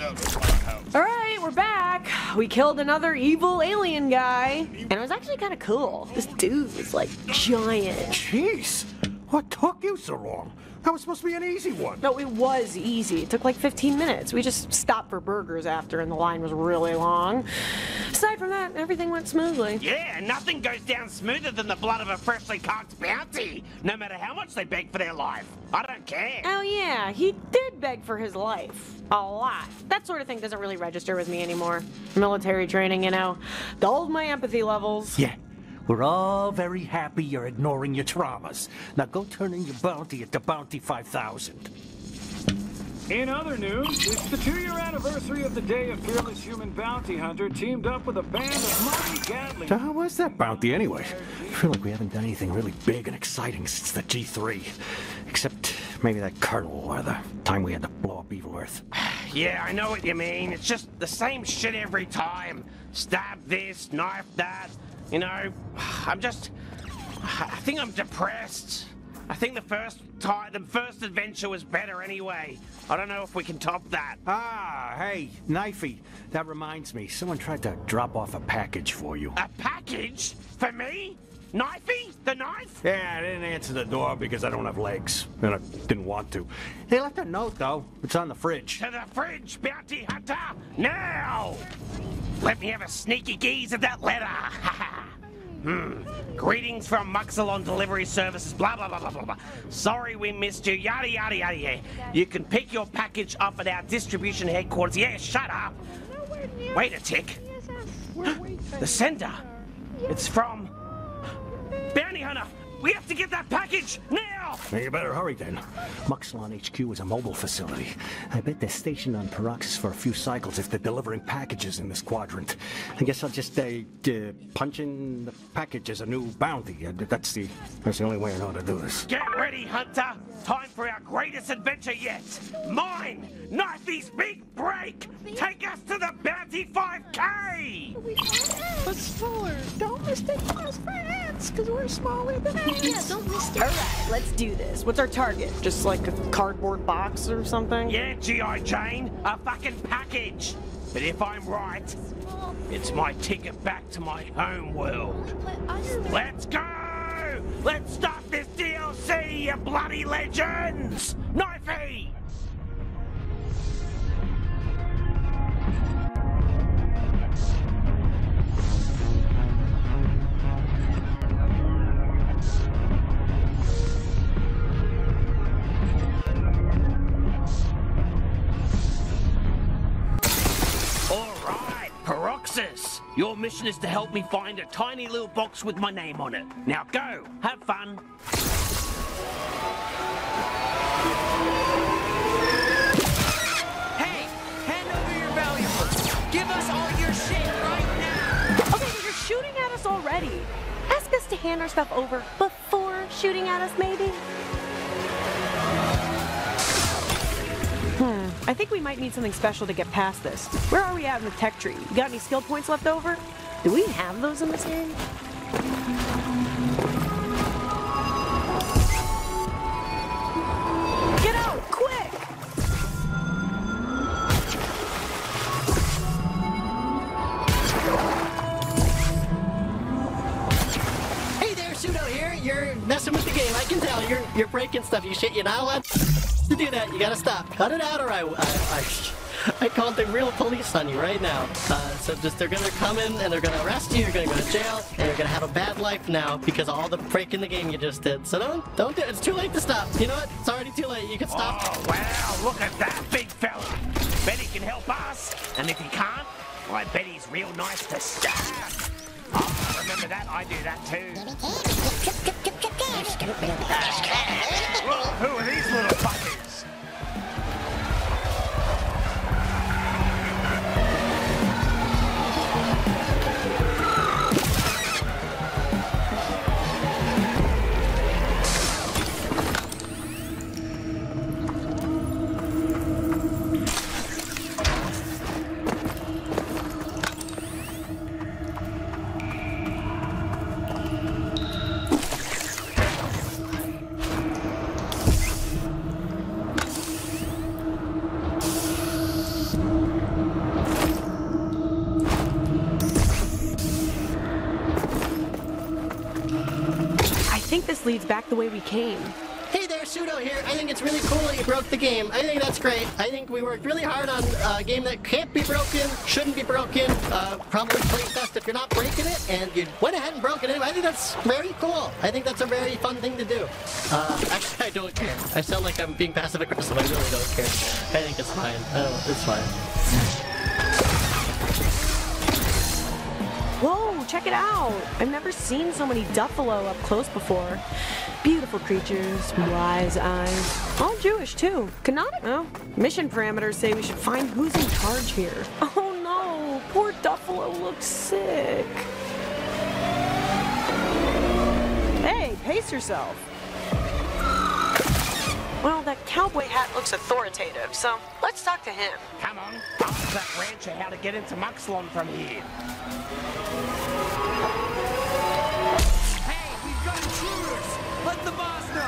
Alright, we're back. We killed another evil alien guy. And it was actually kind of cool. This dude was like giant. Jeez, what took you so long? That was supposed to be an easy one. No, it was easy. It took like 15 minutes. We just stopped for burgers after, and the line was really long. Aside from that, everything went smoothly. Yeah, nothing goes down smoother than the blood of a freshly cocked bounty, no matter how much they beg for their life. I don't care. Oh, yeah, he did beg for his life. A lot. That sort of thing doesn't really register with me anymore. Military training, you know, dulled my empathy levels. Yeah, we're all very happy you're ignoring your traumas. Now go turn in your bounty at the Bounty 5000. In other news, it's the two-year anniversary of the day a fearless human bounty hunter teamed up with a band of Marty Gatling. So how was that bounty anyway? I feel like we haven't done anything really big and exciting since the G3. Except maybe that Colonel or the time we had to blow up Evil Earth. Yeah, I know what you mean. It's just the same shit every time. Stab this, knife that. You know, I'm just. I think I'm depressed. I think the first time, the first adventure was better anyway. I don't know if we can top that. Ah, hey, Knifey. That reminds me, someone tried to drop off a package for you. A package for me? Knifey? The knife? Yeah, I didn't answer the door because I don't have legs. And I didn't want to. They left a note, though. It's on the fridge. To the fridge, bounty hunter! Now! Let me have a sneaky gaze at that letter! Hmm. Greetings from Muxalon Delivery Services, blah, blah, blah, blah, blah, blah. Sorry we missed you, yada, yada, yada, yeah. You can pick your package up at our distribution headquarters. Yeah, shut up. Wait a tick. the sender. It's from... Bounty Hunter. We have to get that package now! Now you better hurry then. Muxalon HQ is a mobile facility. I bet they're stationed on Peroxus for a few cycles if they're delivering packages in this quadrant. I guess I'll just uh, uh, punch in the package as a new bounty. Uh, that's the that's the only way I know how to do this. Get ready, Hunter! Time for our greatest adventure yet! Mine! Knifey's big break! Take us to the Bounty 5K! But smaller. Don't mistake us for ants, because we're smaller than ants. Yeah, don't mistake. Alright, let's do this. What's our target? Just like a cardboard box or something? Yeah, G.I. Jane, a fucking package! But if I'm right, it's my ticket back to my home world. Let's go! Let's start this DLC, you bloody legends! Knifey! Your mission is to help me find a tiny little box with my name on it. Now go, have fun. Hey, hand over your valuables. Give us all your shit right now. Okay, you're shooting at us already. Ask us to hand our stuff over before shooting at us, maybe? I think we might need something special to get past this. Where are we at in the tech tree? You got any skill points left over? Do we have those in this game? Get out, quick! Hey there, Pseudo here. You're messing with the game. I can tell. You're you're breaking stuff. You shit. You're not allowed to do that. You gotta stop. Cut it out, or I I, I, I called the real police on you right now. Uh, so just they're gonna come in and they're gonna arrest you. You're gonna go to jail and you're gonna have a bad life now because of all the breaking the game you just did. So don't don't do it. It's too late to stop. You know what? It's already too late. You can stop. Oh, wow, look at that big fella. Bet he can help us. And if he can't, well, I bet he's real nice to stab. Oh, remember that? I do that too. Whoa, who are these little this leads back the way we came. Hey there, Pseudo here. I think it's really cool that you broke the game. I think that's great. I think we worked really hard on a game that can't be broken, shouldn't be broken. Uh, probably best if you're not breaking it, and you went ahead and broke it anyway. I think that's very cool. I think that's a very fun thing to do. Uh, actually, I don't care. I sound like I'm being passive aggressive. I really don't care. I think it's fine. It's fine. Check it out! I've never seen so many Duffalo up close before. Beautiful creatures, wise eyes. All Jewish, too. Canonic. Well, mission parameters say we should find who's in charge here. Oh no, poor Duffalo looks sick. Hey, pace yourself. Well, that cowboy hat looks authoritative, so let's talk to him. Come on, ask that rancher how to get into Muxalon from here.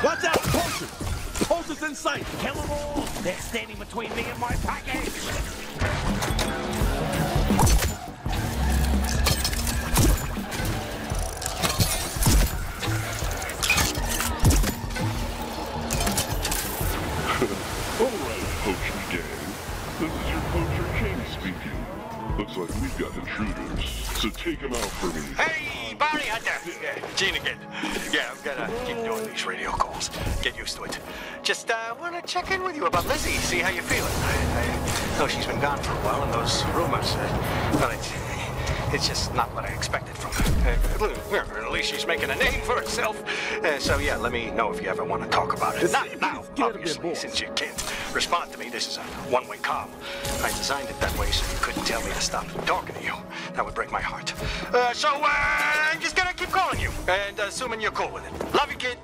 Watch out! Poachers! Poachers in sight! Kill them all! They're standing between me and my package! Alright, Poacher Gang. This is your Poacher King speaking. Looks like we've got intruders, so take them out for me. Hey, bounty hunter! Yeah, Gene again. Yeah, I'm gonna keep doing these radio calls. Get used to it. Just uh, want to check in with you about Lizzie, see how you're feeling. I, I know she's been gone for a while, and those rumors, uh, well, it's, it's just not what I expected from her. Uh, at least she's making a name for herself. Uh, so yeah, let me know if you ever want to talk about it. Not now, obviously, since you can't respond to me. This is a one-way call. I designed it that way so you couldn't tell me to stop talking to you. That would break my heart. Uh, so uh, I'm just gonna keep calling you, and assuming you're cool with it. Love you, kid.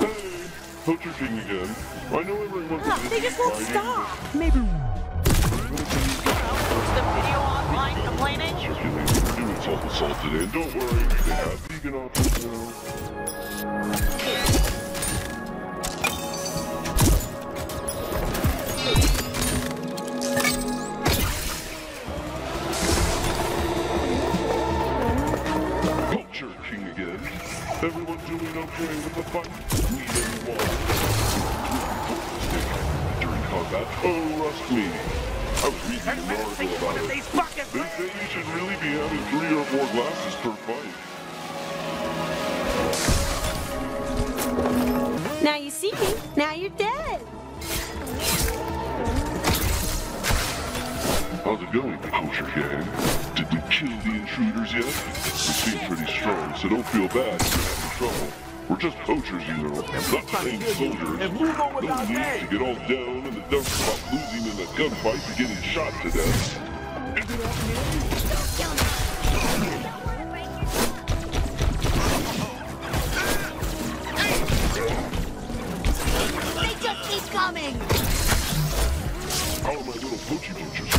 Hey, Poacher King again. I know everyone's a Ah, they just won't fighting, stop. Maybe. the video online complaining? You think we're doing salt and salt today, and don't worry, they have vegan options now. Everyone doing okay with the fight? We didn't want during combat. Oh, Rust me. I was reading Turn an around and article see about one it. these! They say you should really be having three or four glasses per fight. Now you see me. Now you're dead. How's it going, Poacher Gang? Did we kill the intruders yet? They seem pretty strong, so don't feel bad if you're having trouble. We're just poachers, you know, not trained soldiers. And move on No need to get all down in the dumps about losing in a gunfight and getting shot to death. Coming! How are my little poachy poachers?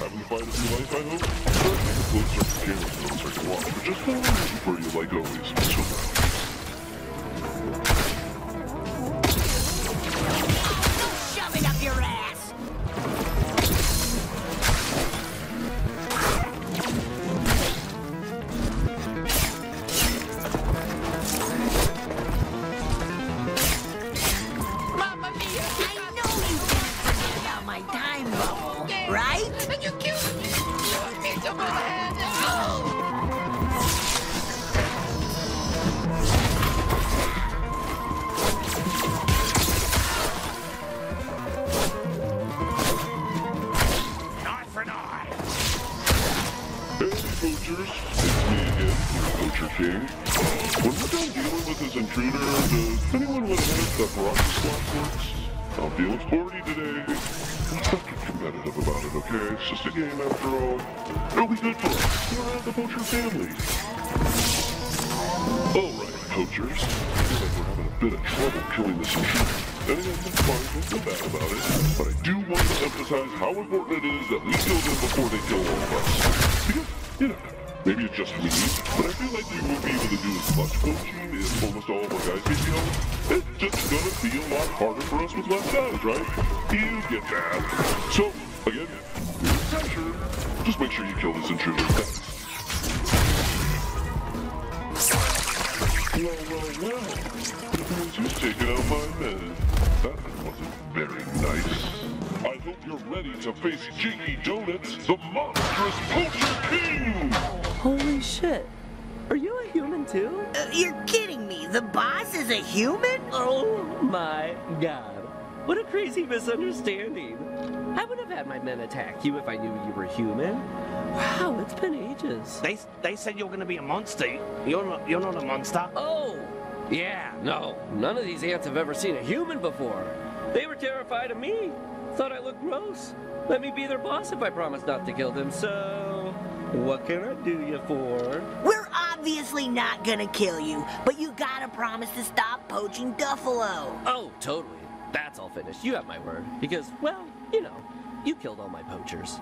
Having the fight of your life, I hope? Camera so it's hard to watch, but just rooting for you like always. So family. Alright, poachers. Feels like we're having a bit of trouble killing this. And again, that's fine, don't feel bad about it. But I do want to emphasize how important it is that we kill them before they kill all of us. Because, you know, maybe it's just me, but I feel like we won't be able to do as much coaching as almost all of our guys be. It's just gonna be a lot harder for us with less guys, right? You get that. So, The boss is a human? Oh my god. What a crazy misunderstanding. I would have had my men attack you if I knew you were human. Wow, it's been ages. They they said you're gonna be a monster. You're not you're not a monster. Oh, yeah, no. None of these ants have ever seen a human before. They were terrified of me. Thought I looked gross. Let me be their boss if I promise not to kill them, so. What can I do you for? We're obviously not gonna kill you, but you gotta promise to stop poaching Duffalo. Oh, totally. That's all finished. You have my word. Because, well, you know, you killed all my poachers.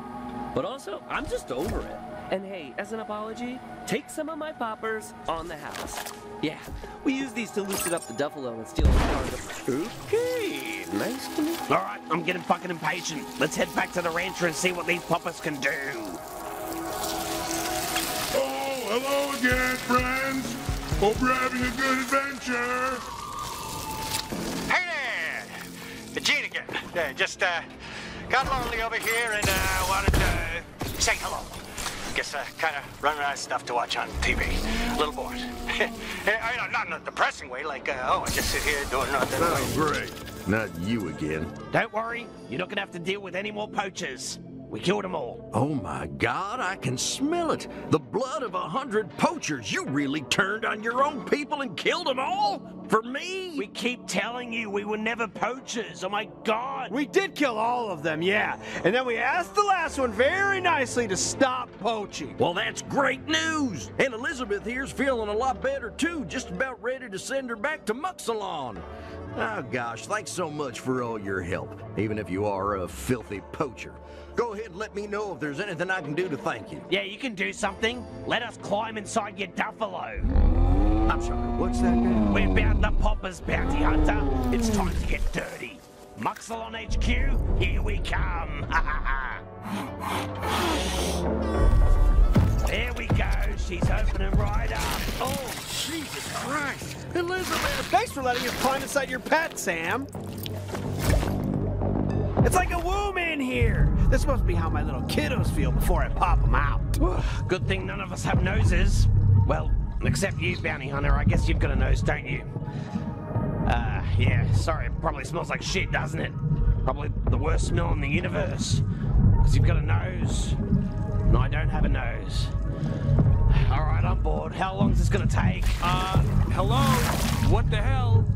But also, I'm just over it. And hey, as an apology, take some of my poppers on the house. Yeah, we use these to loosen up the Duffalo and steal the cargo. Okay, nice to meet you. All right, I'm getting fucking impatient. Let's head back to the rancher and see what these poppers can do. Hello again, friends! Hope you're having a good adventure! Hey there! Gene again. Yeah, just uh, got lonely over here and uh, wanted to say hello. Guess uh, kind of run out of stuff to watch on TV. A little bored. I know, not in a depressing way, like, uh, oh, I just sit here doing nothing. Oh, great. Not you again. Don't worry, you're not gonna have to deal with any more poachers. We killed them all. Oh my god, I can smell it. The blood of a hundred poachers. You really turned on your own people and killed them all? For me? We keep telling you we were never poachers. Oh my god. We did kill all of them, yeah. And then we asked the last one very nicely to stop poaching. Well, that's great news. And Elizabeth here's feeling a lot better too, just about ready to send her back to Muxalon. Oh gosh, thanks so much for all your help, even if you are a filthy poacher. Go ahead and let me know if there's anything I can do to thank you. Yeah, you can do something. Let us climb inside your Duffalo. I'm sorry, what's that now? We're bound the poppers, bounty hunter. It's time to get dirty. Muxalon HQ, here we come. There we go. She's opening right up. Oh, Jesus Christ. Elizabeth, thanks for letting us climb inside your pet, Sam. It's like a womb in here. This must be how my little kiddos feel before I pop them out. Good thing none of us have noses. Well, except you, bounty hunter. I guess you've got a nose, don't you? Uh, yeah, sorry. Probably smells like shit, doesn't it? Probably the worst smell in the universe. Because you've got a nose. And I don't have a nose. All right, I'm bored. How long's this gonna take? Uh, hello? What the hell?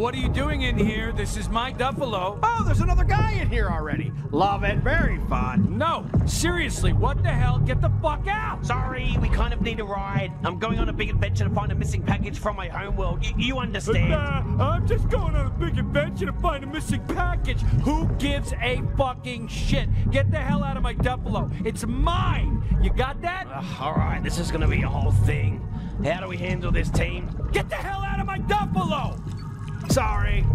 What are you doing in here? This is my Duffalo. Oh, there's another guy in here already. Love it. Very fun. No, seriously, what the hell? Get the fuck out! Sorry, we kind of need a ride. I'm going on a big adventure to find a missing package from my homeworld. Y- you understand? Uh, I'm just going on a big adventure to find a missing package. Who gives a fucking shit? Get the hell out of my Duffalo. It's mine. You got that? Ugh, all right, this is gonna be a whole thing. How do we handle this, team? Get the hell out of my Duffalo! Sorry.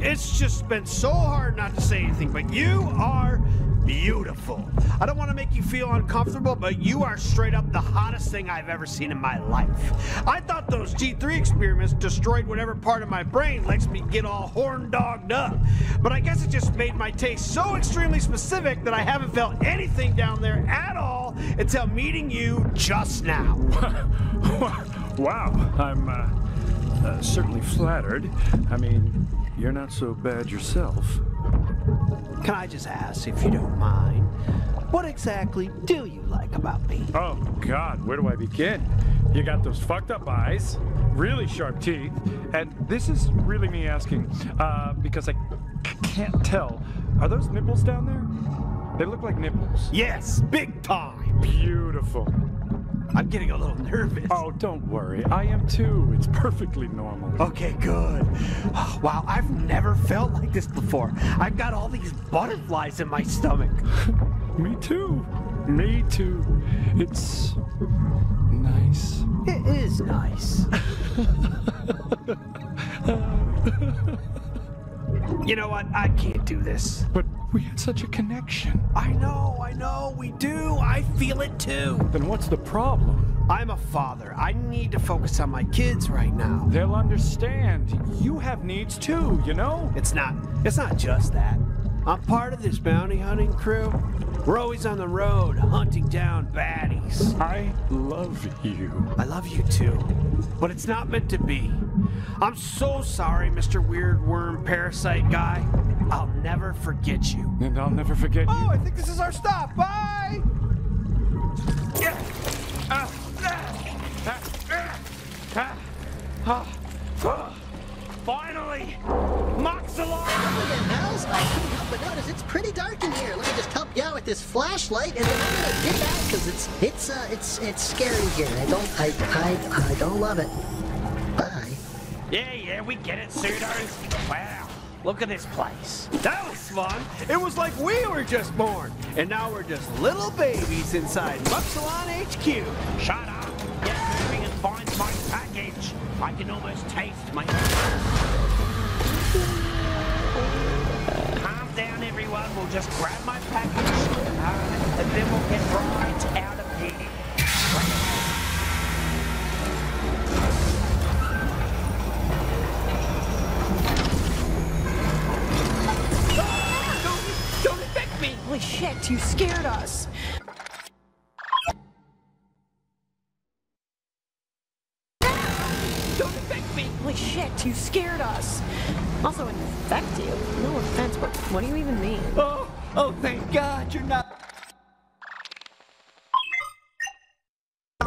It's just been so hard not to say anything, but you are beautiful. I don't want to make you feel uncomfortable, but you are straight up the hottest thing I've ever seen in my life. I thought those G3 experiments destroyed whatever part of my brain lets me get all horn dogged up. But I guess it just made my taste so extremely specific that I haven't felt anything down there at all until meeting you just now. wow, I'm uh, uh, certainly flattered. I mean, you're not so bad yourself. Can I just ask, if you don't mind, what exactly do you like about me? Oh, God, where do I begin? You got those fucked up eyes, really sharp teeth, and this is really me asking, uh, because I c- can't tell. Are those nipples down there? They look like nipples. Yes, big time. Beautiful. I'm getting a little nervous. Oh, don't worry. I am too. It's perfectly normal. Okay, good. Wow, I've never felt like this before. I've got all these butterflies in my stomach. Me too. Me too. It's nice. It is nice. you know what? I can't do this. But we had such a connection. I know, I know, we do. I feel it too. Then what's the problem? I'm a father. I need to focus on my kids right now. They'll understand. You have needs too, you know? It's not it's not just that. I'm part of this bounty hunting crew. We're always on the road hunting down baddies. I love you. I love you too. But it's not meant to be. I'm so sorry, Mr. Weird Worm Parasite Guy. I'll never forget you. And I'll never forget Oh, you. I think this is our stop. Bye! Ah. Ah. Ah. Finally! Muxalon! House, I couldn't help but notice it's pretty dark in here. Let me just help you out with this flashlight, and then I'm gonna get out because it's it's uh it's it's scary here. I don't I I I don't love it. Bye. Yeah, yeah, we get it, Pseudos. Wow, look at this place. That was fun. It was like we were just born. And now we're just little babies inside Muxalon HQ. Shut up! Get moving and find my package. I can almost taste my. Calm down, everyone. We'll just grab my package, and then we'll get right out of here. Don't affect me! Holy shit, you scared us. Oh, thank God you're not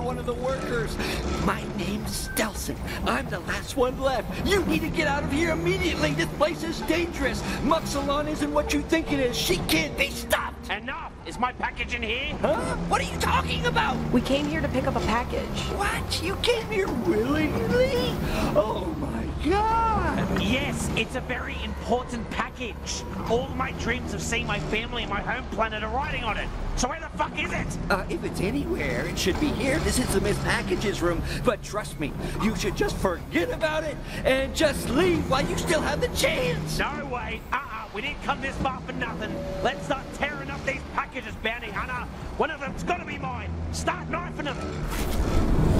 one of the workers. My name's Stelson. I'm the last one left. You need to get out of here immediately. This place is dangerous. Muxalon isn't what you think it is. She can't be stopped. Enough! Is my package in here? Huh? What are you talking about? We came here to pick up a package. What? You came here willingly? Oh my God! Yes, it's a very important package. All my dreams of seeing my family and my home planet are riding on it. So where the fuck is it? Uh, if it's anywhere, it should be here. This is the Miss Packages room. But trust me, you should just forget about it and just leave while you still have the chance. No way. Uh-uh. We didn't come this far for nothing. Let's start tearing up these packages, bounty hunter. One of them's gotta be mine. Start knifing them.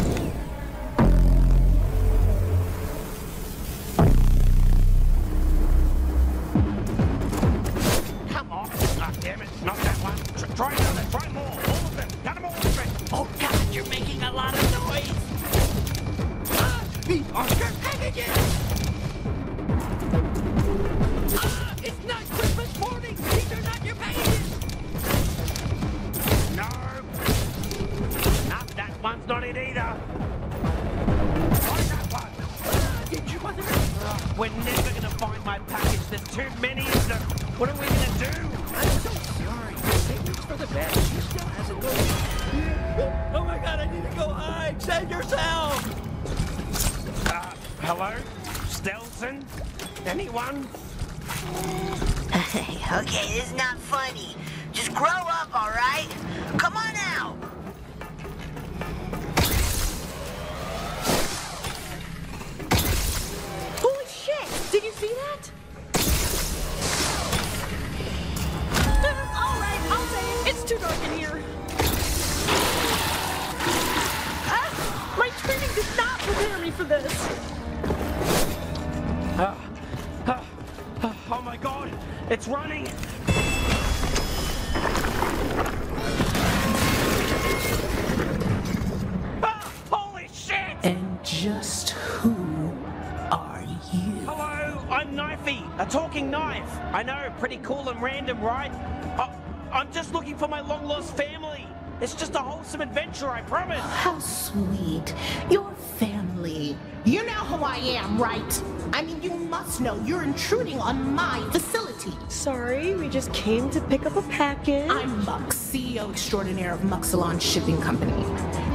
Looking for my long lost family. It's just a wholesome adventure, I promise. How sweet. Your family. You know who I am, right? I mean, you must know you're intruding on my facility. Sorry, we just came to pick up a package. I'm Mux, CEO extraordinaire of Muxalon Shipping Company.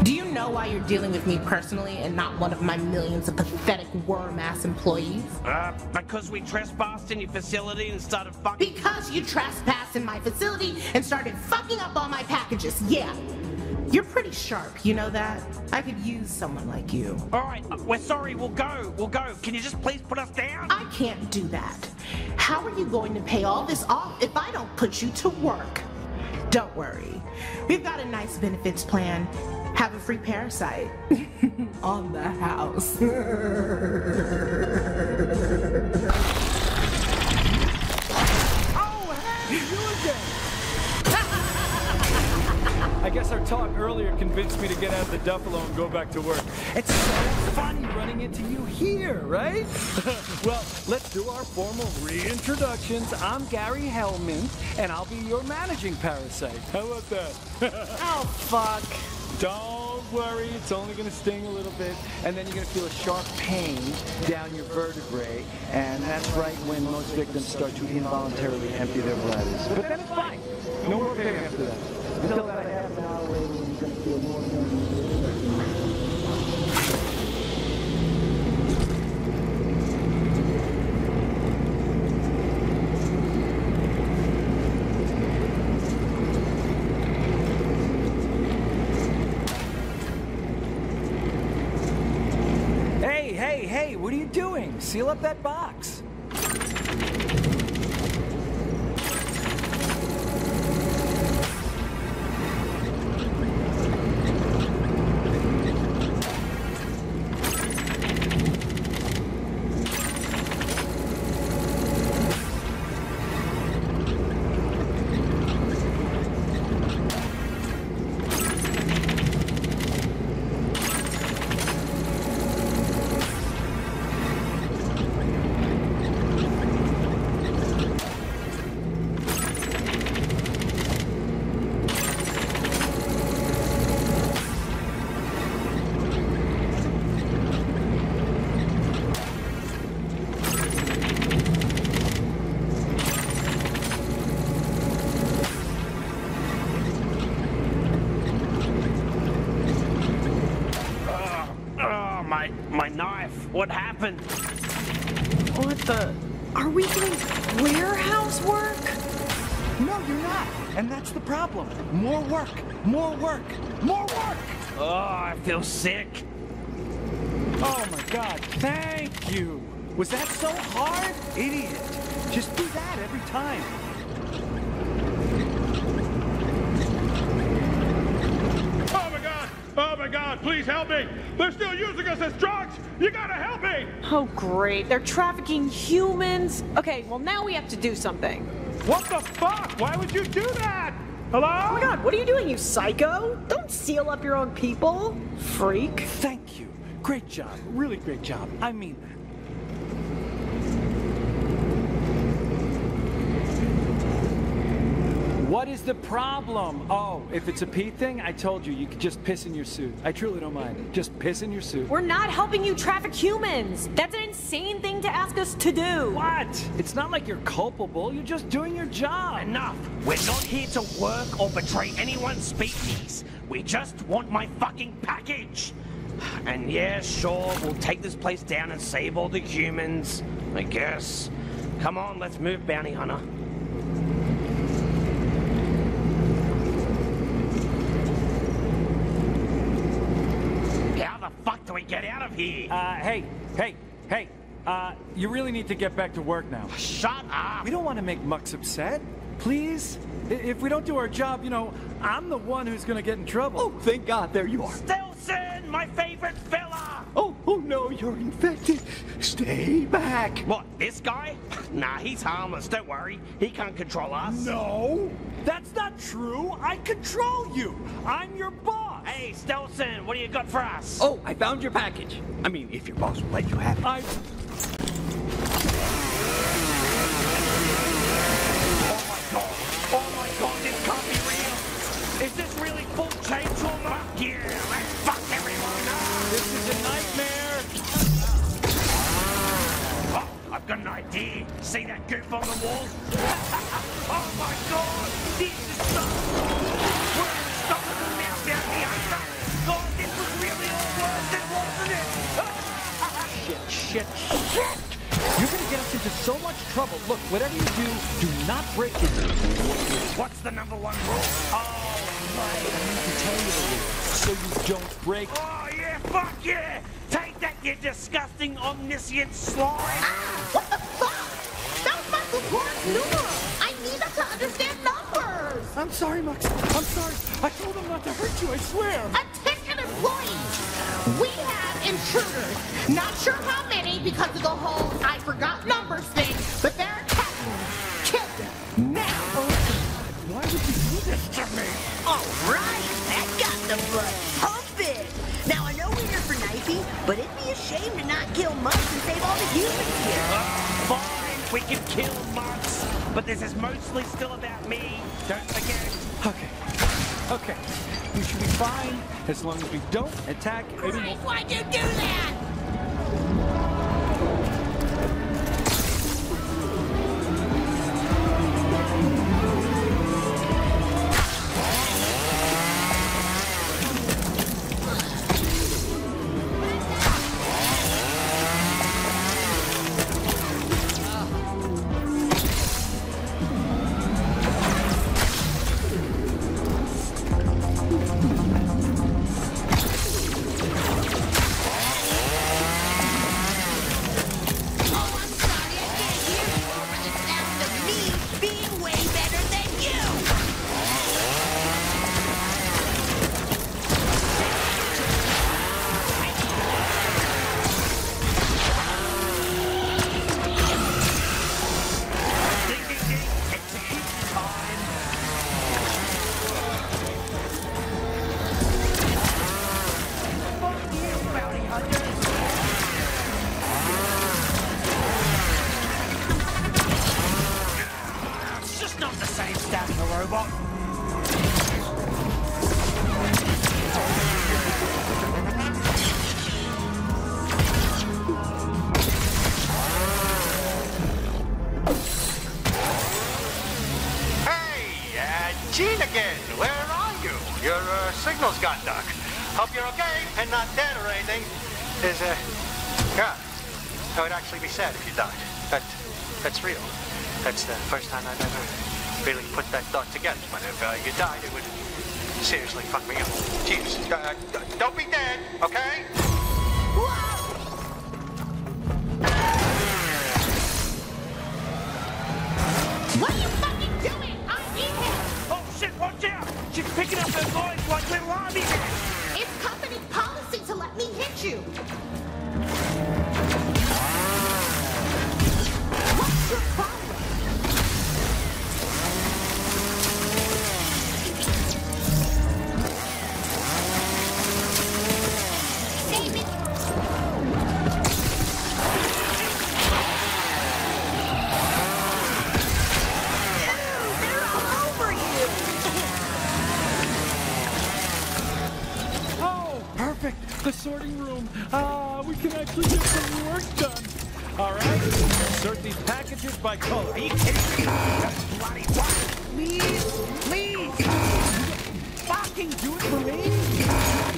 Do you know why you're dealing with me personally and not one of my millions of pathetic worm-ass employees? Uh, because we trespassed in your facility and started fucking. Because you trespassed in my facility and started fucking up all my packages, yeah. You're pretty sharp, you know that? I could use someone like you. Alright, uh, we're sorry, we'll go, we'll go. Can you just please put us down? I can't do that. How are you going to pay all this off if I don't put you to work? Don't worry. We've got a nice benefits plan. have a free parasite on the house. I guess our talk earlier convinced me to get out of the Duffalo and go back to work. It's so funny running into you here, right? well, let's do our formal reintroductions. I'm Gary Hellman, and I'll be your managing parasite. How about that? oh, fuck. Don't worry, it's only gonna sting a little bit, and then you're gonna feel a sharp pain down your vertebrae, and that's right when most victims start to involuntarily empty their bladders. But then it's fine. No more pain after that. Until about a half an hour later, when you're gonna feel more Hey, hey, hey, what are you doing? Seal up that box. I feel sick. Oh my god, thank you. Was that so hard? Idiot. Just do that every time. Oh my god! Oh my god, please help me! They're still using us as drugs! You gotta help me! Oh, great. They're trafficking humans. Okay, well, now we have to do something. What the fuck? Why would you do that? Hello? Oh my god, what are you doing, you psycho? Don't seal up your own people, freak. Thank you. Great job. Really great job. I mean What is the problem? Oh, if it's a pee thing, I told you, you could just piss in your suit. I truly don't mind. Just piss in your suit. We're not helping you traffic humans. That's an insane thing to ask us to do. What? It's not like you're culpable. You're just doing your job. Enough. We're not here to work or betray anyone's species. We just want my fucking package. And yeah, sure, we'll take this place down and save all the humans. I guess. Come on, let's move, bounty hunter. How the fuck do we get out of here? Uh, hey, hey, hey. Uh, you really need to get back to work now. Shut up! We don't want to make Mux upset. Please? I- If we don't do our job, you know, I'm the one who's gonna get in trouble. Oh, thank God, there you are. Stelson, my favorite fella! Oh, oh no, you're infected. Stay back. What, this guy? Nah, he's harmless, don't worry. He can't control us. No, that's not true. I control you. I'm your boss. Hey, Stelson, what do you got for us? Oh, I found your package. I mean, if your boss will let you have it. I. See that goof on the wall? oh my god! This is so... We're unstoppable now, bounty hunter! God, this was really all worth it, wasn't it? Shit, shit, shit. You're gonna get us into so much trouble. Look, whatever you do, do not break it. What's the number one rule? Oh, Right, I need to tell you the rules so you don't break. Oh yeah, fuck yeah! Take that, you disgusting omniscient slime! Ah! What the fuck? That was my report's numeral. I need us to understand numbers. I'm sorry, Mux. I'm sorry. I told them not to hurt you, I swear. Attention employees. We have intruders. Not sure how many because of the whole I forgot numbers thing, but they're attacking me. Kill them. Now. Why would you do this to me? All right, that got the blood pumping. Now I know we're here for Knifey, but it'd be a shame to not kill Mux and save all the humans here. Fine, we can kill Mux, but this is mostly still about me. Don't forget. Okay. Okay. We should be fine as long as we don't attack any more. Why'd you do that? Work done. All right. insert these packages by color. Are you kidding me? That's bloody what? Please, please. Fucking do it for me.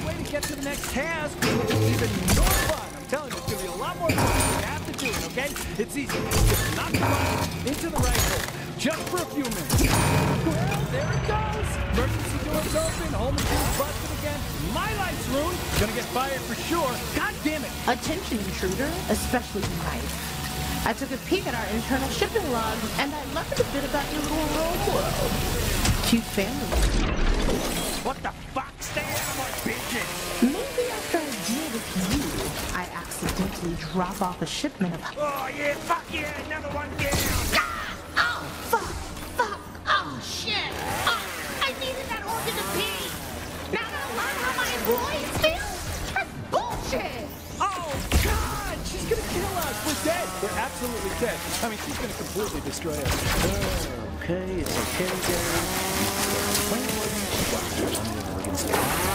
The way to get to the next task is even more fun. I'm telling you, it's gonna be a lot more fun. You have to do it, okay? It's easy. Just knock the button into the right hole, just for a few minutes. Well, there it goes. Emergency doors open. Home machine's busted again. My life's ruined. Gonna get fired for sure. God damn it. Attention, intruder, especially tonight. I took a peek at our internal shipping log, and I learned a bit about your little rogue world. Cute family. What the fuck? Stay out of my business. Maybe after I deal with you, I accidentally drop off a shipment of... Oh yeah, fuck yeah, another one down. We're absolutely dead. I mean, she's gonna completely destroy us. Okay, it's okay,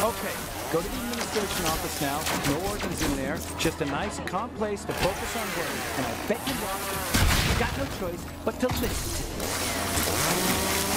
Okay, go to the administration office now. No organs in there. Just a nice, calm place to focus on work. And I bet you got no choice but to listen. This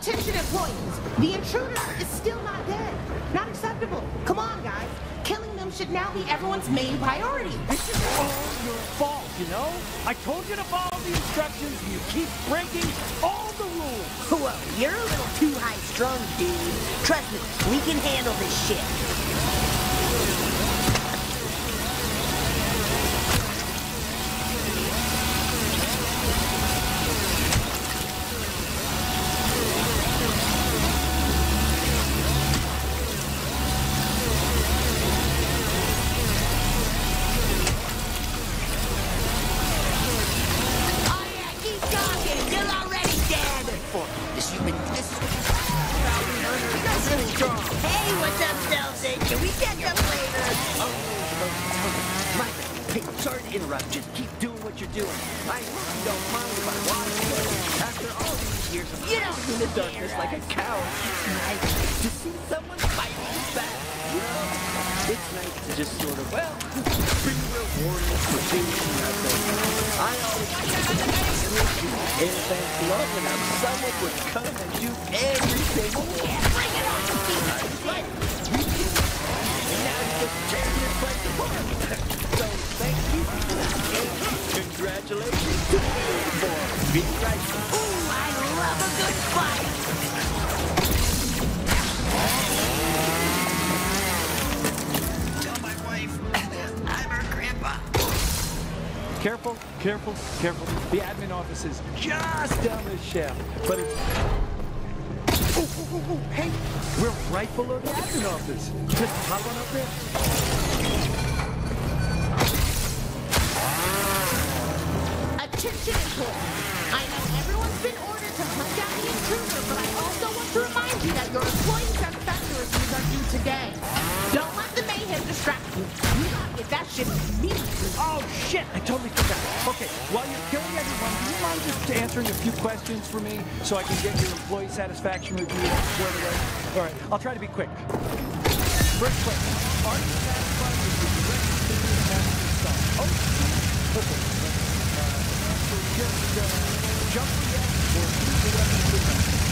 Attention employees. The intruder is still not dead. Not acceptable. Come on, guys. Killing them should now be everyone's main priority. This is all your fault, you know? I told you to follow the instructions, and you keep breaking all the rules. Whoa, you're a little too high strung, dude. Trust me, we can handle this shit. Hey, we're right below the admin office. Just hop on up there. Attention employees. I know everyone's been ordered to hunt down the intruder, but I also want to remind you that your employee satisfaction reviews are due today. Don't let the mayhem distract you. Shit. Oh, shit, I totally forgot. Okay, while you're killing everyone, do you mind just answering a few questions for me so I can get your employee satisfaction review? All right, I'll try to be quick. First question. Are you satisfied with the? Oh, okay. Uh, so just uh, jump yes or use the weapon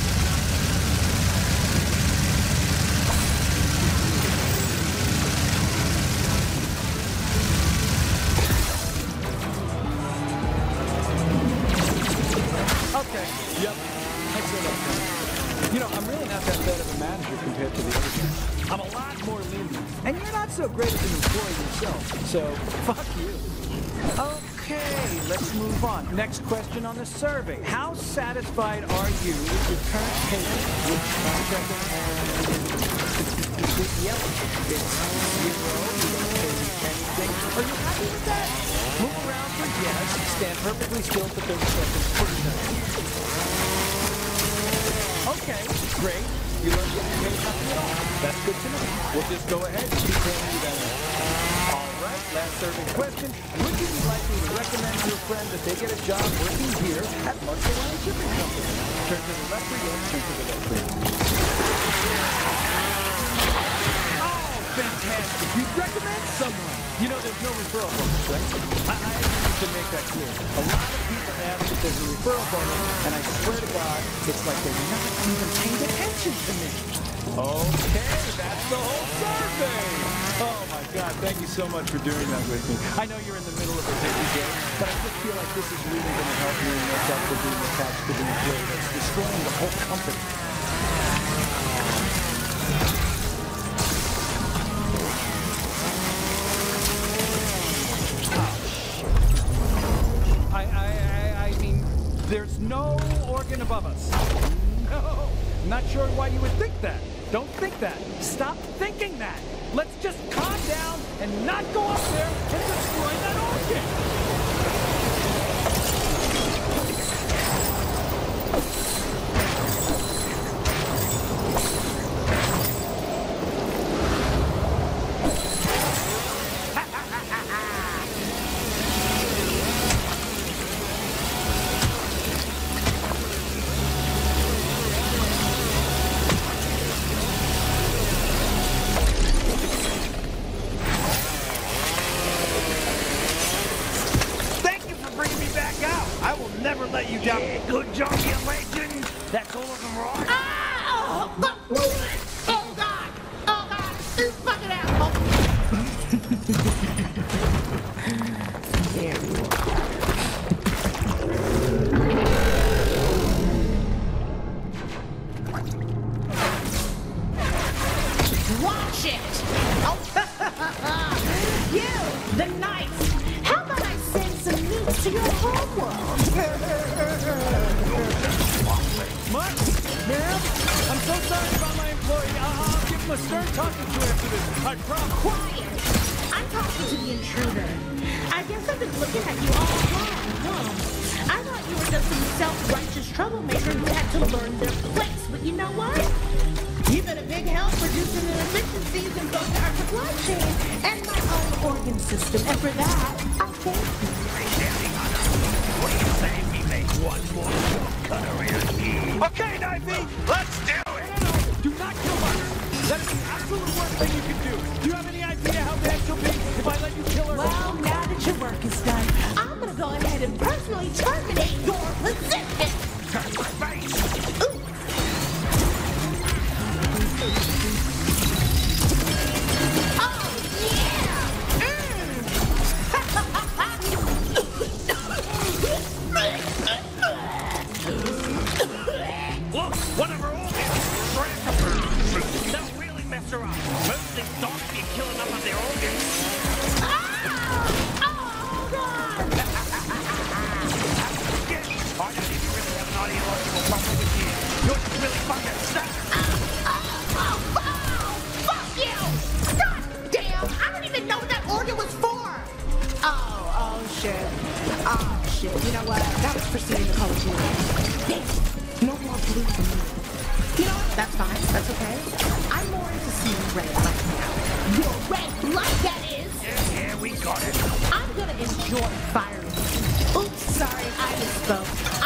So, fuck you. Okay, let's move on. Next question on the survey. How satisfied are you with your current payment with with yellow? It's zero, you don't pay anything. Are you happy with that? Move around for yes, stand perfectly still for 30 seconds. Okay, great. You learn getting paid nothing at all. That's good to know. We'll just go ahead and keep paying you that right, last survey question. Would you be likely to recommend to a friend that they get a job working here at Muxalon Shipping Company? Turn to the left for yes, turn to the no. Oh, fantastic. You'd recommend someone. You know, there's no referral bonus, right? I, I need to make that clear. A lot of people ask if there's a referral bonus, and I swear to God, it's like they're not even paying attention to me. Okay, that's the whole survey. Oh my God, thank you so much for doing that with me. I know you're in the middle of a busy day, but I just feel like this is really going to help you make up for being attached to the employee that's destroying the whole company. I, I, I mean, there's no organ above us. No. Not sure why you would think that. Don't think that. Stop thinking that. Let's just calm down and not go up there and destroy that organ. You, the knights. How about I send some meat to your homeworld? Ma'am, I'm so sorry about my employee. I'll, I'll give him a stern talking to after this. I promise. Quiet! I'm talking to the intruder. I guess I've been looking at you all along, huh? I thought you were just some self-righteous troublemaker who had to learn their place, but you know what? You've been a big help producing reducing inefficiencies in both our supply chain and my own organ system, and for that, I thank you. What do you say we make one more shortcut around here? Okay, Knifey, let's do it. Do not kill Margaret. That is the absolute worst thing you can do. Do you have any idea how bad she'll be if I let you kill her? Well, now that your work is done, I'm gonna go ahead and personally terminate your position. Got it. I'm gonna enjoy firing. Oops, sorry, I misspoke.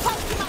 That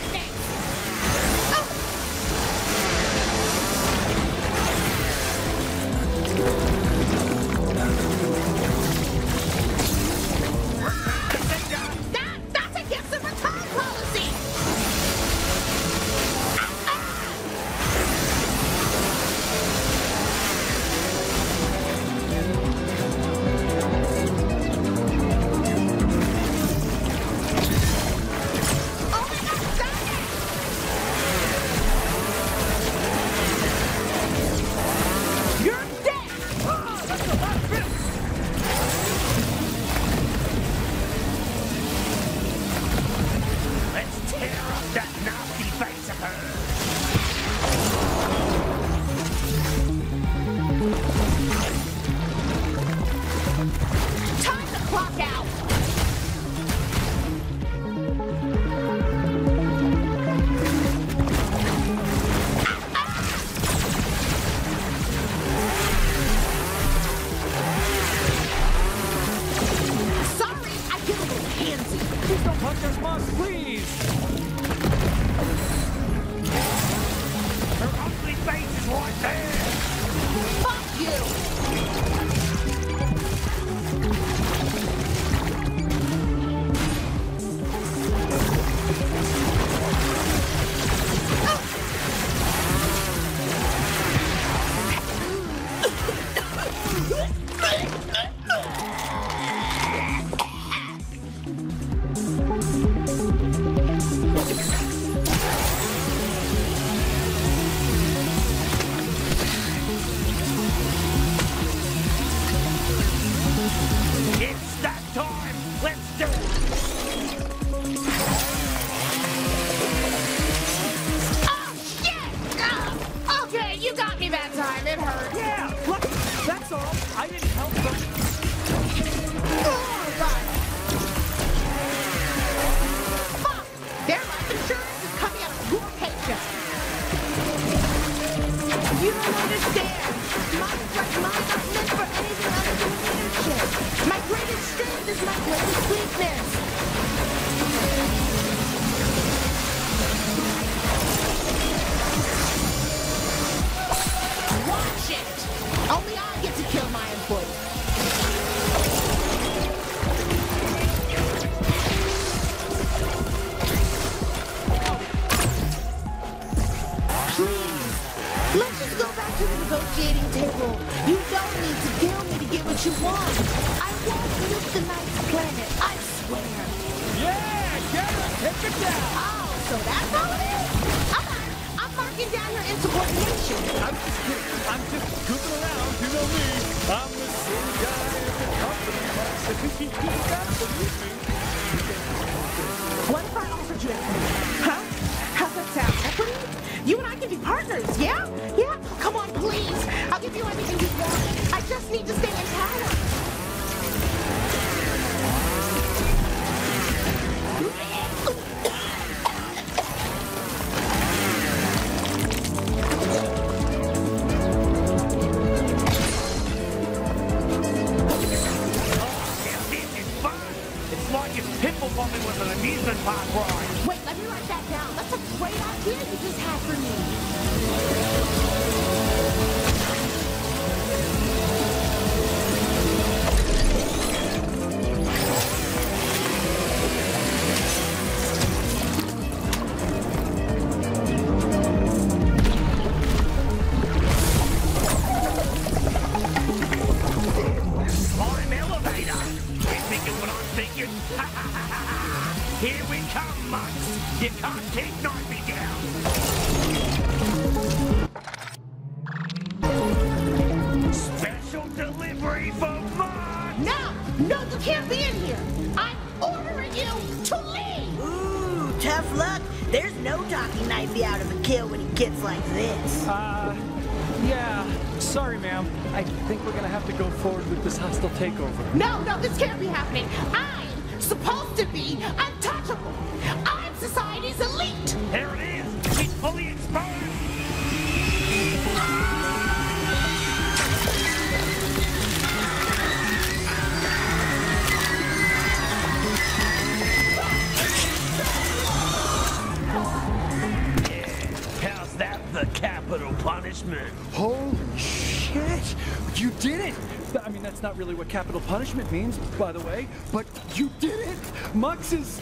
punishment means, by the way, but you did it! Mux is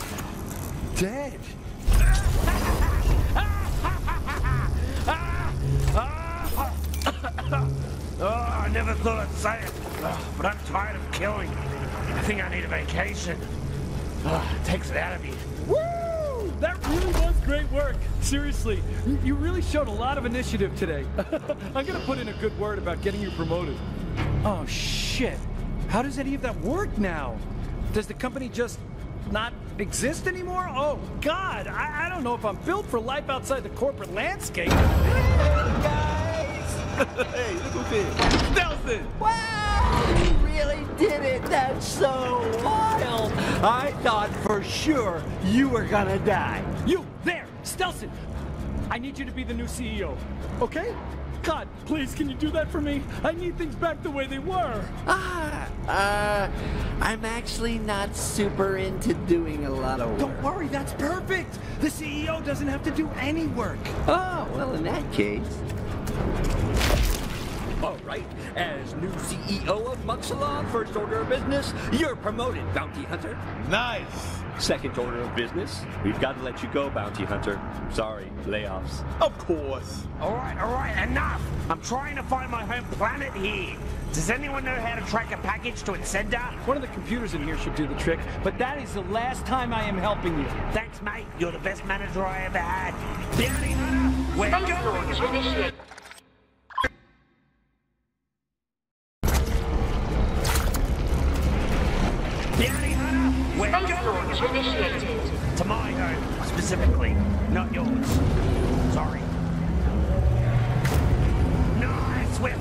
dead. Oh, I never thought I'd say it, Oh, but I'm tired of killing. I think I need a vacation. Oh, it takes it out of me. Woo! That really was great work. Seriously, you- you really showed a lot of initiative today. I'm gonna put in a good word about getting you promoted. Oh shit! How does any of that work now? Does the company just not exist anymore? Oh God, I, I don't know if I'm built for life outside the corporate landscape. hey, guys! hey, look who's here. Nelson! Wow! You really did it! That's so wild! I thought for sure you were gonna die. You there, Stelson! I need you to be the new CEO, okay? God, please, can you do that for me? I need things back the way they were. Ah, uh, I'm actually not super into doing a lot of work. Don't worry, that's perfect. The CEO doesn't have to do any work. Oh, well, in that case. All right, as new CEO of Muxalon, first order of business, you're promoted, Bounty Hunter. Nice. Second order of business, we've got to let you go, Bounty Hunter. Sorry, layoffs. Of course. All right, all right, enough. I'm trying to find my home planet here. Does anyone know how to track a package to its sender? One of the computers in here should do the trick, but that is the last time I am helping you. Thanks, mate. You're the best manager I ever had. Bounty Hunter, we're going. Hunter, we're going. To my home, specifically, not yours. Sorry. Nice, we're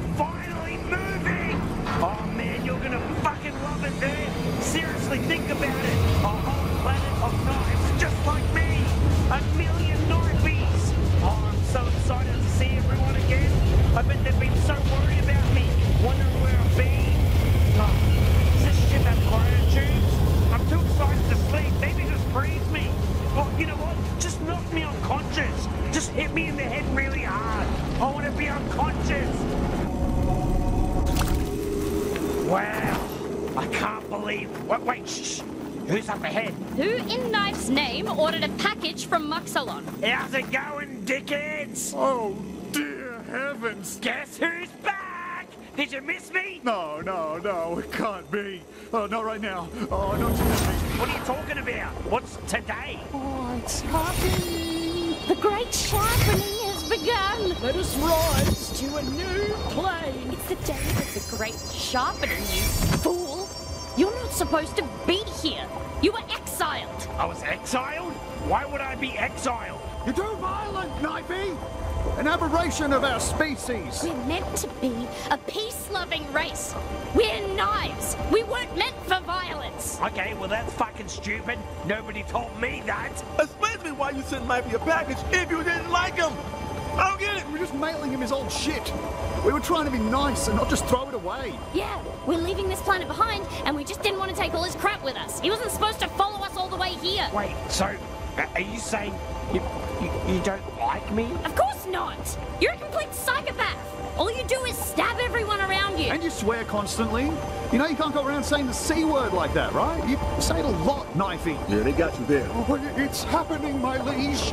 Oh, not right now. Oh, don't you miss me. What are you talking about? What's today? Oh, What's happening? The great sharpening has begun. Let us rise to a new plane. It's the day of the great sharpening, you fool. You're not supposed to be here. You were exiled. I was exiled? Why would I be exiled? You're too violent, Knifey! An aberration of our species. We're meant to be a peace-loving race. We're knives. We weren't meant for violence. Okay, well that's fucking stupid. Nobody told me that. Explain to me why you sent Knifey a package if you didn't like him. I don't get it. We're just mailing him his old shit. We were trying to be nice and not just throw it away. Yeah, we're leaving this planet behind, and we just didn't want to take all his crap with us. He wasn't supposed to follow us all the way here. Wait, so uh, are you saying you, you you don't like me? Of course not. You're a complete psychopath. All you do is stab everyone around you. And you swear constantly. You know you can't go around saying the C word like that, right? You say it a lot, Knifey. Yeah, they got you there. Oh, it's happening, my liege.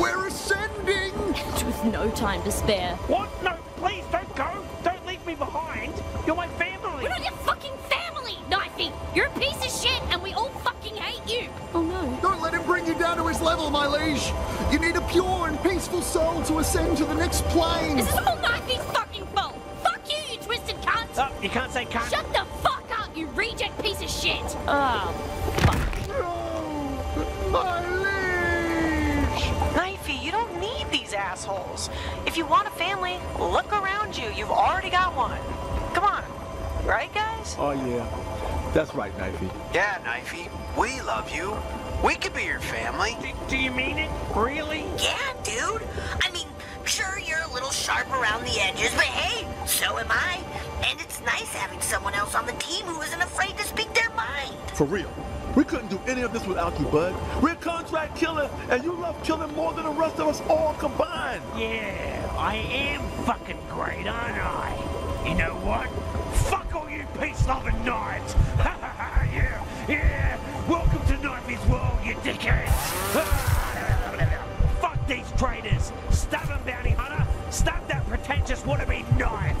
We're ascending. With no time to spare. What? Unleash! You need a pure and peaceful soul to ascend to the next plane! This is all Knifey's fucking fault! Fuck you, you twisted cunt! Oh, you can't say cunt. Shut the fuck up, you reject piece of shit! Oh, My liege! Knifey, you don't need these assholes. If you want a family, look around you. You've already got one. Come on. Right, guys? Oh, yeah. That's right, Knifey. Yeah, Knifey, we love you. We could be your family. Do you mean it? Really? Yeah, dude. I mean, sure, you're a little sharp around the edges, but hey, so am I. And it's nice having someone else on the team who isn't afraid to speak their mind. For real. We couldn't do any of this without you, bud. We're contract killers, and you love killing more than the rest of us all combined. Yeah, I am fucking great, aren't I? You know what? Fuck all you peace-loving knights! yeah, yeah! You dickheads! Fuck these traitors! Stab him, bounty hunter! Stab that pretentious wannabe knife!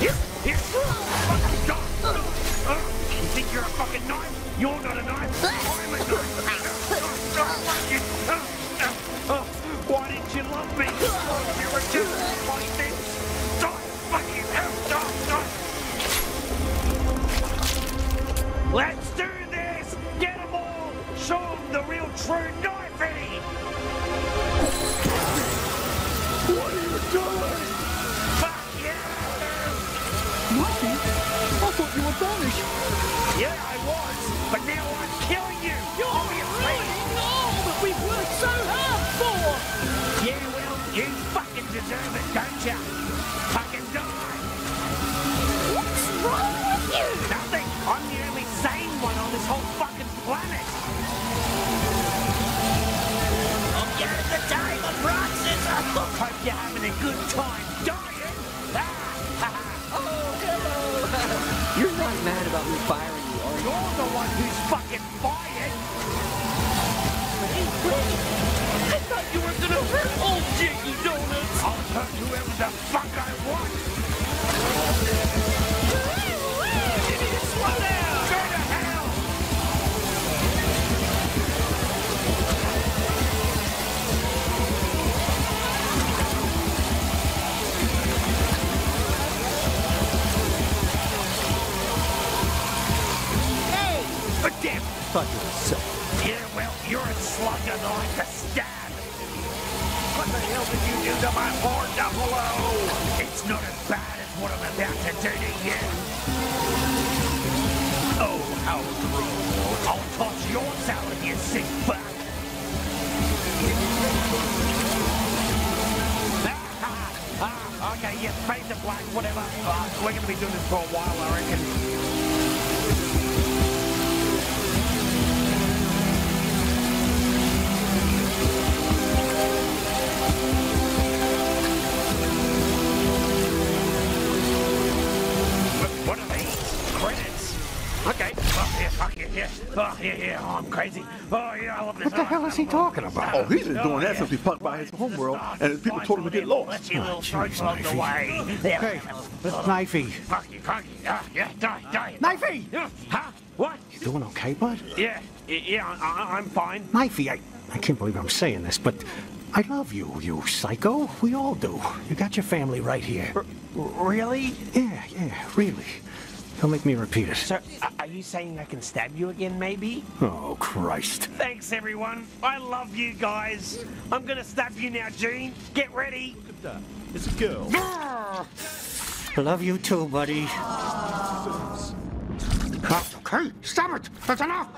Here, here! Fucking! Uh, You think you're a fucking knife? You're not a knife! I'm a knife! You! Why didn't you love me? Oh, you be doing this for a while, I reckon. What, are these? Credits? Okay. Oh, yeah, fuck yeah, yeah. Oh, yeah, yeah. Oh, I'm crazy. Oh, yeah, I love this. What the hell is he talking about? Oh, he's been doing that since he punked by his homeworld, and his people told him to get lost. Let your little throats jeez, along the Knifey. way. Hey, Knifey. Fuck you, fuck you. Ah, yeah, die, die. Knifey! Huh? What? You doing okay, bud? Yeah, yeah, I, I- I'm fine. Knifey, I, I can't believe I'm saying this, but I love you, you psycho. We all do. You got your family right here. Really? Yeah, yeah, really. Don't make me repeat it. So, a- are you saying I can stab you again, maybe? Oh, Christ. Thanks, everyone. I love you guys. I'm gonna stab you now, Gene. Get ready. Look at that. It's a girl. I love you too, buddy. Oh, okay, stop it. That's enough.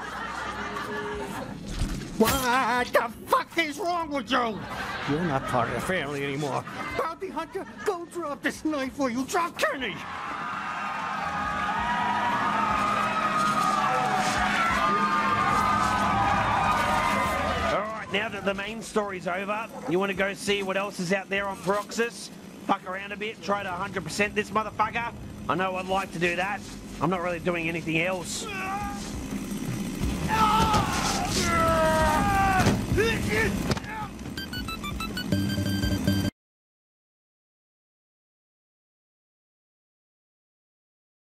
What the fuck is wrong with you? You're not part of the family anymore. Bounty Hunter, go drop this knife or you drop Kenny. now that the main story's over, you want to go see what else is out there on Proxus? Fuck around a bit, try to 100% this motherfucker? I know I'd like to do that. I'm not really doing anything else. Ah! Ah! Ah!